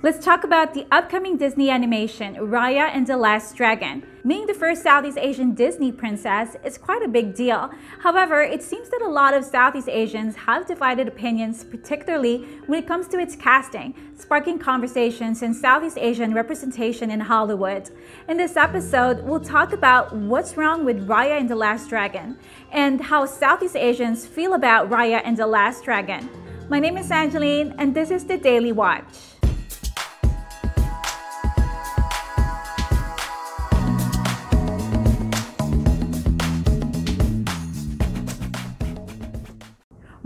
Let's talk about the upcoming Disney animation, Raya and the Last Dragon. Being the first Southeast Asian Disney princess is quite a big deal. However, it seems that a lot of Southeast Asians have divided opinions, particularly when it comes to its casting, sparking conversations in Southeast Asian representation in Hollywood. In this episode, we'll talk about what's wrong with Raya and the Last Dragon and how Southeast Asians feel about Raya and the Last Dragon. My name is Angeline, and this is the Daily Watch.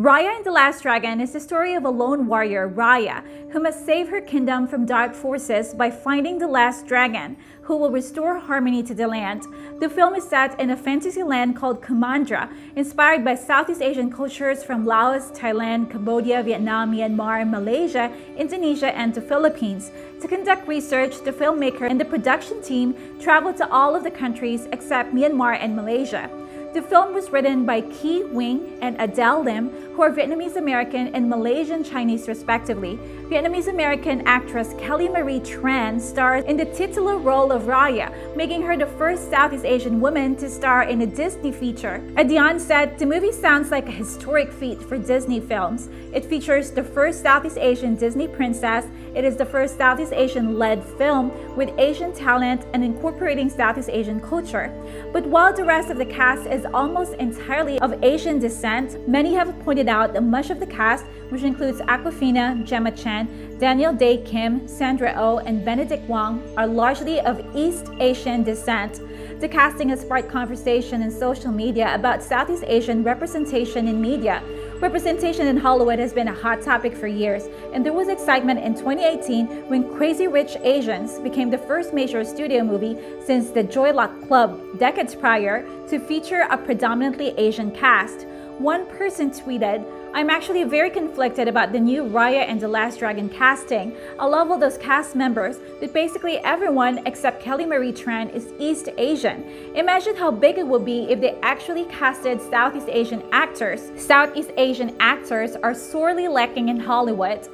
Raya and the Last Dragon is the story of a lone warrior, Raya, who must save her kingdom from dark forces by finding the last dragon, who will restore harmony to the land. The film is set in a fantasy land called Kumandra, inspired by Southeast Asian cultures from Laos, Thailand, Cambodia, Vietnam, Myanmar, Malaysia, Indonesia, and the Philippines. To conduct research, the filmmaker and the production team traveled to all of the countries except Myanmar and Malaysia. The film was written by Qui Nguyen and Adele Lim, who are Vietnamese American and Malaysian Chinese respectively. Vietnamese American actress Kelly Marie Tran stars in the titular role of Raya, making her the first Southeast Asian woman to star in a Disney feature. Adian said, The movie sounds like a historic feat for Disney films. It features the first Southeast Asian Disney princess. It is the first Southeast Asian led film with Asian talent and incorporating Southeast Asian culture. But while the rest of the cast is almost entirely of Asian descent, many have pointed out that much of the cast, which includes Awkwafina, Gemma Chan, Daniel Dae Kim, Sandra Oh, and Benedict Wong, are largely of East Asian descent. The casting has sparked conversation in social media about Southeast Asian representation in media. Representation in Hollywood has been a hot topic for years, and there was excitement in 2018 when Crazy Rich Asians became the first major studio movie since The Joy Luck Club decades prior to feature a predominantly Asian cast. One person tweeted, I'm actually very conflicted about the new Raya and the Last Dragon casting. I love all those cast members, but basically everyone except Kelly Marie Tran is East Asian. Imagine how big it would be if they actually casted Southeast Asian actors. Southeast Asian actors are sorely lacking in Hollywood.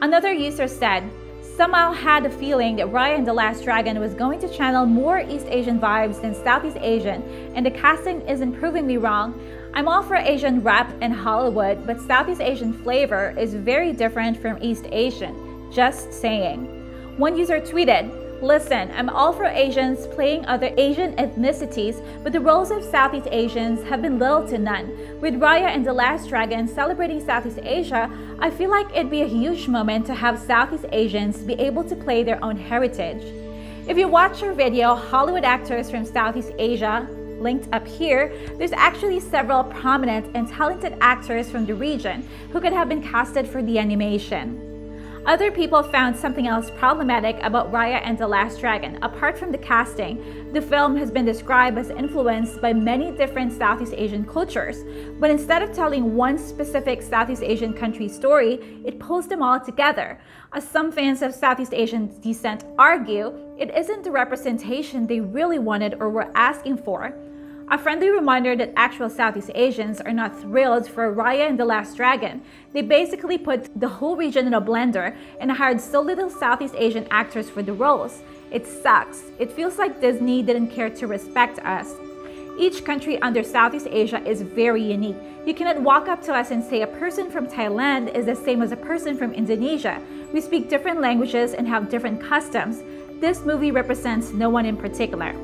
Another user said, somehow had a feeling that Raya and the Last Dragon was going to channel more East Asian vibes than Southeast Asian, and the casting isn't proving me wrong. I'm all for Asian rap in Hollywood, but Southeast Asian flavor is very different from East Asian. Just saying. One user tweeted, Listen, I'm all for Asians playing other Asian ethnicities, but the roles of Southeast Asians have been little to none. With Raya and The Last Dragon celebrating Southeast Asia, I feel like it'd be a huge moment to have Southeast Asians be able to play their own heritage. If you watch our video, Hollywood actors from Southeast Asia linked up here, there's actually several prominent and talented actors from the region who could have been casted for the animation. Other people found something else problematic about Raya and the Last Dragon. Apart from the casting, the film has been described as influenced by many different Southeast Asian cultures. But instead of telling one specific Southeast Asian country story, it pulls them all together. As some fans of Southeast Asian descent argue, it isn't the representation they really wanted or were asking for. A friendly reminder that actual Southeast Asians are not thrilled for Raya and the Last Dragon. They basically put the whole region in a blender and hired so little Southeast Asian actors for the roles. It sucks. It feels like Disney didn't care to respect us. Each country under Southeast Asia is very unique. You cannot walk up to us and say a person from Thailand is the same as a person from Indonesia. We speak different languages and have different customs. This movie represents no one in particular.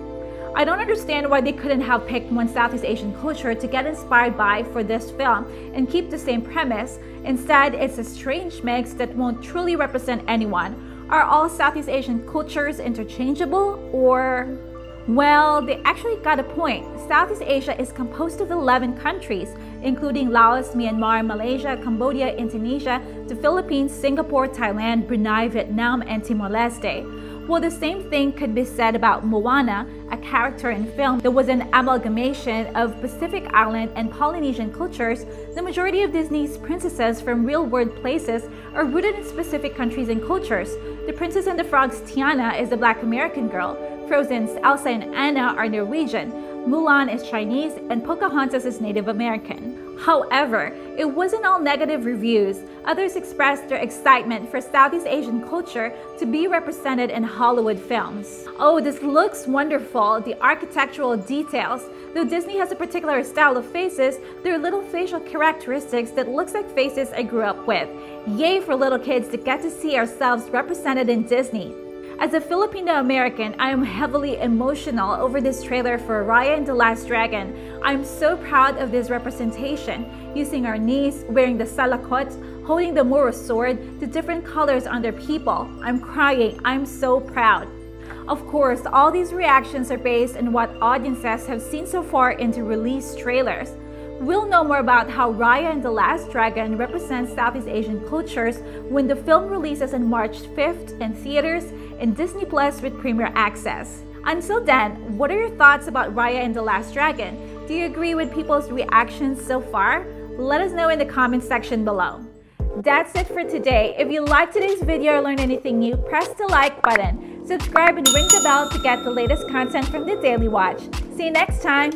I don't understand why they couldn't have picked one Southeast Asian culture to get inspired by for this film and keep the same premise. Instead, it's a strange mix that won't truly represent anyone. Are all Southeast Asian cultures interchangeable or well, they actually got a point. Southeast Asia is composed of 11 countries, including Laos, Myanmar, Malaysia, Cambodia, Indonesia, the Philippines, Singapore, Thailand, Brunei, Vietnam, and Timor-Leste. Well, the same thing could be said about Moana, a character in film that was an amalgamation of Pacific Island and Polynesian cultures, the majority of Disney's princesses from real-world places are rooted in specific countries and cultures. The Princess and the Frog's Tiana is a black American girl, Frozen's Elsa and Anna are Norwegian, Mulan is Chinese, and Pocahontas is Native American. However, it wasn't all negative reviews. Others expressed their excitement for Southeast Asian culture to be represented in Hollywood films. Oh, this looks wonderful, the architectural details. Though Disney has a particular style of faces, there are little facial characteristics that looks like faces I grew up with. Yay for little kids to get to see ourselves represented in Disney. As a Filipino American, I am heavily emotional over this trailer for Raya and the Last Dragon. I'm so proud of this representation, using arnis, wearing the salakot, holding the Moro sword, the different colors on their people. I'm crying, I'm so proud. Of course, all these reactions are based on what audiences have seen so far in the release trailers. We'll know more about how Raya and the Last Dragon represents Southeast Asian cultures when the film releases on March 5th in theaters and Disney Plus with Premier Access. Until then, what are your thoughts about Raya and the Last Dragon? Do you agree with people's reactions so far? Let us know in the comment section below. That's it for today. If you liked today's video or learned anything new, press the like button. Subscribe and ring the bell to get the latest content from the Daily Watch. See you next time!